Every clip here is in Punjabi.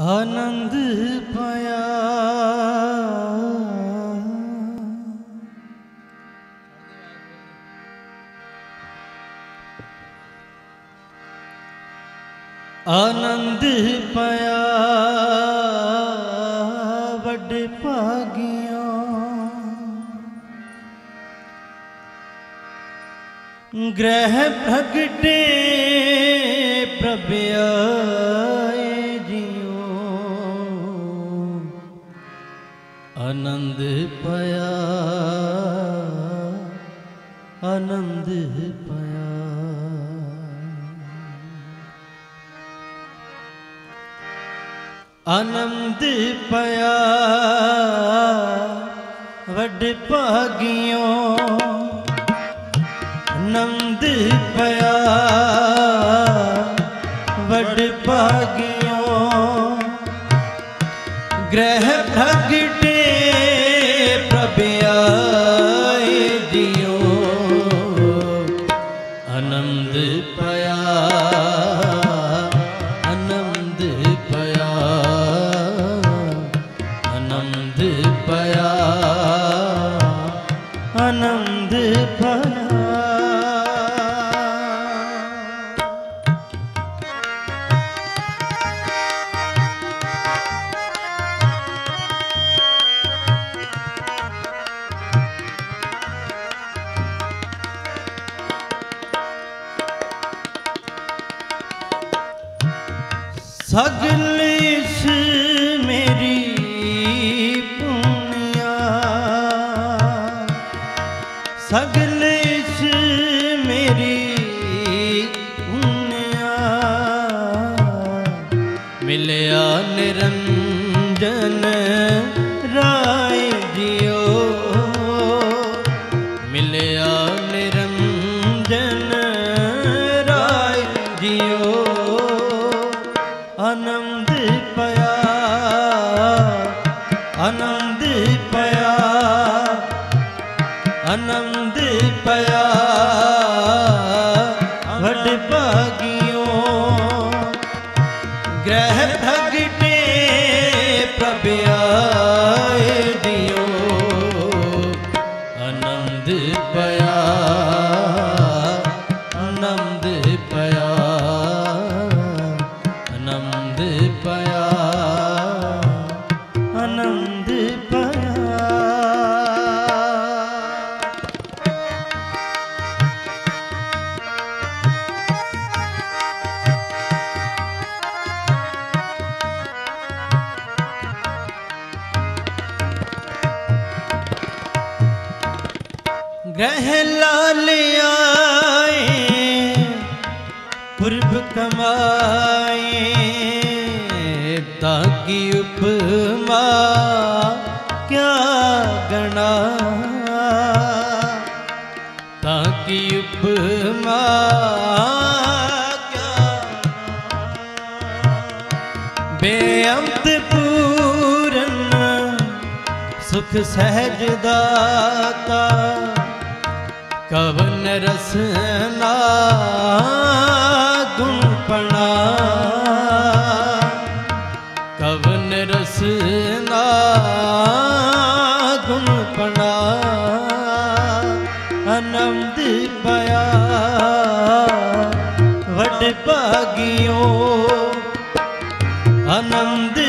ਆਨੰਦ ਪਾਇਆ ਆਨੰਦ ਪਾਇਆ ਵੱਡੇ ਭਾਗਿਆਂ ਗ੍ਰਹਿ ਭਗਟੇ ਪ੍ਰਭਿਆ ਆਨੰਦ ਪਿਆ ਆਨੰਦ ਪਿਆ ਆਨੰਦ ਪਿਆ ਵੱਡ ਭਾਗਿਓ ਆਨੰਦ ਪਿਆ सगल ਆਨੰਦ ਪਿਆ ਕਮਾਏ ਤਾਂ ਕੀ ਉਪਮਾ ਕਿਆ ਗਣਾ? ਤਾਂ ਕੀ ਉਪਮਾ ਬੇਅੰਤ ਪੂਰਨ ਸੁਖ ਸਹਿਜ ਦਾਤਾ ਕਵਨ ਰਸਨਾ ਲਾਗਿਓ ਆਨੰਦ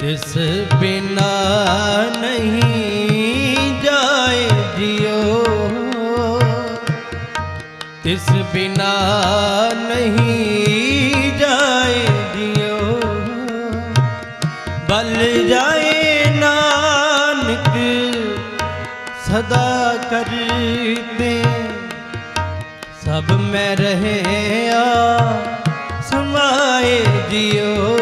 ਤਿਸ ਬਿਨਾ ਨਹੀਂ ਜਾਏ ਜਿਉ। ਤਿਸ ਬਿਨਾ ਨਹੀਂ ਜਾਏ ਜਿਉ। ਬਲ ਜਾਏ ਨਾਨਕ, ਸਦਾ ਕਰਤੇ। ਸਭ ਮੈਂ ਰਹਿਆ, ਸਮਾਏ ਜਿਉ।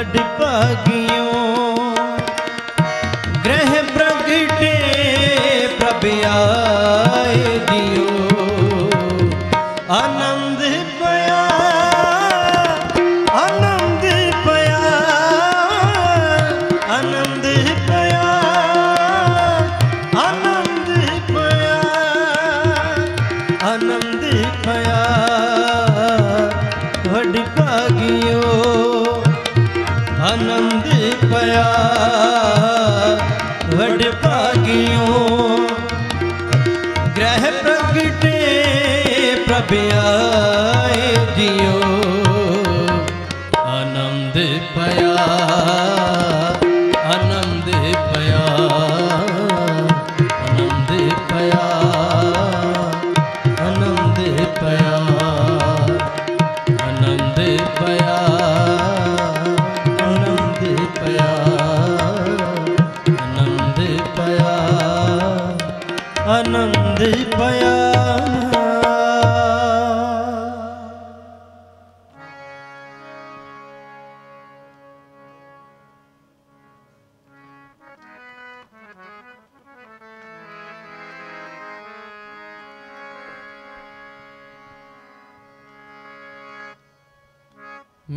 ਵੱਡ ਭਾਗਿਓ। ਗ੍ਰਹਿ ਪ੍ਰਗਟੇ, ਪ੍ਰਭ ਆਏ ਦਿਓ। ਆਨੰਦ ਪਿਆ ਆਨੰਦ ਪਿਆ ਆਨੰਦ ਪਿਆ ਆਨੰਦ ਪਿਆ, ਆਨੰਦ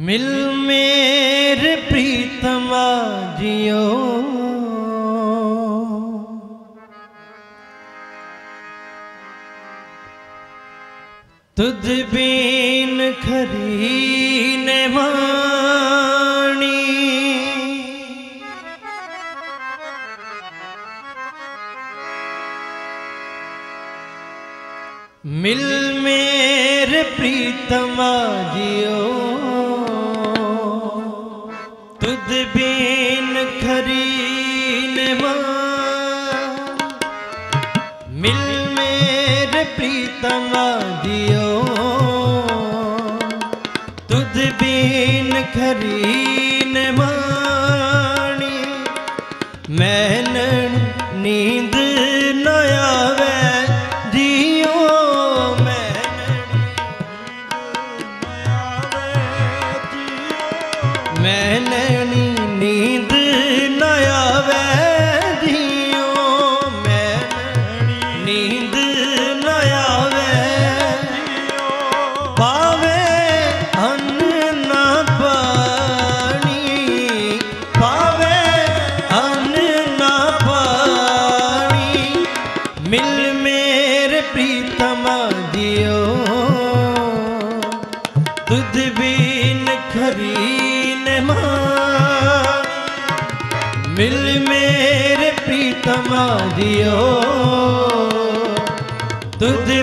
ਮਿਲ ਮੇਰੇ ਪ੍ਰੀਤਮਾ ਜਿਓ ਤੁਧ ਬੀਨ ਖਰੀ ਨੇ ਮਿਲ ਮੇਰੇ ਪ੍ਰੀਤਮਾ ਜਿਓ ਮਿਲ ਮੇਰੇ ਪ੍ਰੀਤਮਾ ਦਿਓ ਤੁਧ ਬੀਨ ਖਰੀਨ ਨੇ ਮਾਣੀ ਮੈਨਣ ਨੀਂਦ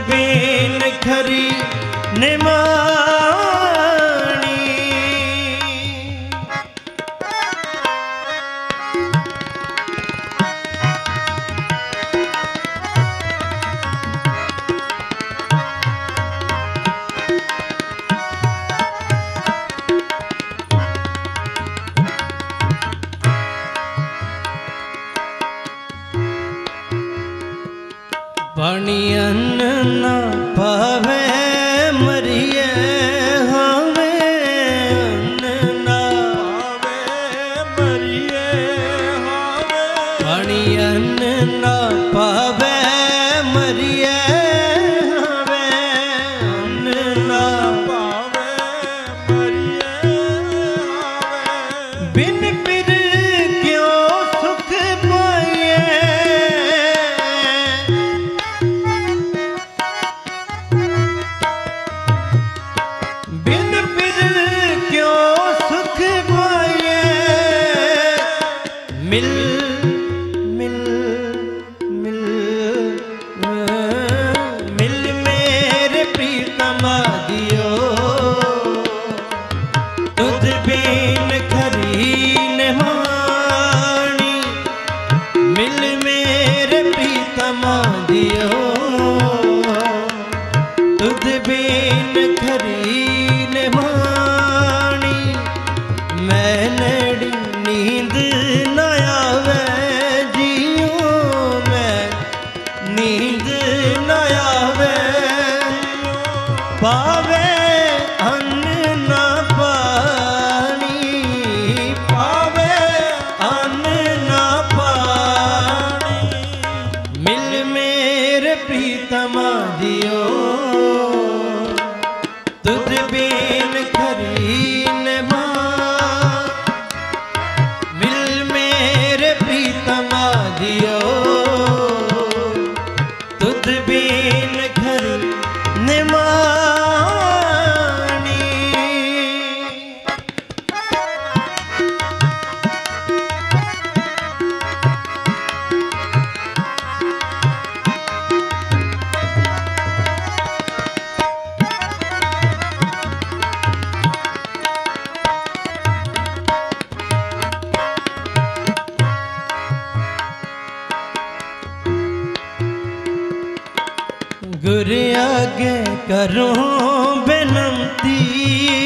ਬੀਨ ਖਰੀ ਨਿਮਾਣੀ പണിയന്ന പവ दी